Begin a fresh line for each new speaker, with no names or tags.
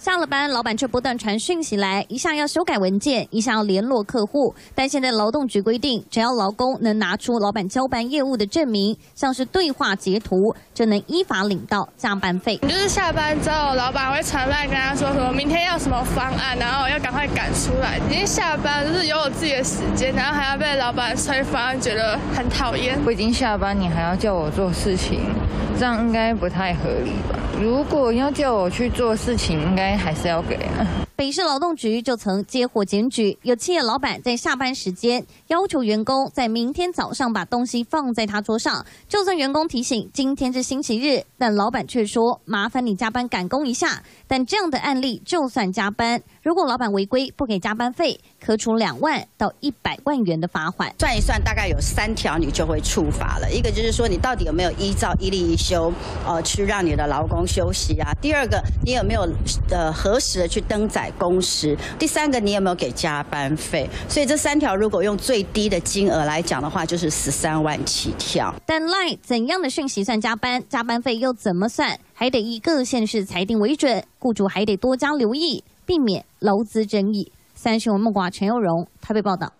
下了班，老板却不断传讯息来，一下要修改文件，一下要联络客户。但现在劳动局规定，只要劳工能拿出老板交班业务的证明，像是对话截图，就能依法领到加班费。
你就是下班之后，老板会传来跟他说什么明天要什么方案，然后要赶快赶出来。已经下班，就是有我自己的时间，然后还要被老板催方案，觉得很讨厌。
我已经下班，你还要叫我做事情，这样应该不太合理吧？如果要叫我去做事情，应该还是要给。
北市劳动局就曾接获检举，有企业老板在下班时间要求员工在明天早上把东西放在他桌上，就算员工提醒今天是星期日，但老板却说麻烦你加班赶工一下。但这样的案例就算加班，如果老板违规不给加班费，可处两万到一百万元的罚款。
算一算，大概有三条你就会处罚了。一个就是说你到底有没有依照一例一休，呃，去让你的劳工休息啊？第二个，你有没有呃核实的去登载？工时，第三个你有没有给加班费？所以这三条如果用最低的金额来讲的话，就是十三万起跳。
但 line 怎样的讯息算加班？加班费又怎么算？还得以各县市裁定为准，雇主还得多加留意，避免劳资争议。三新闻孟广陈佑荣台北报道。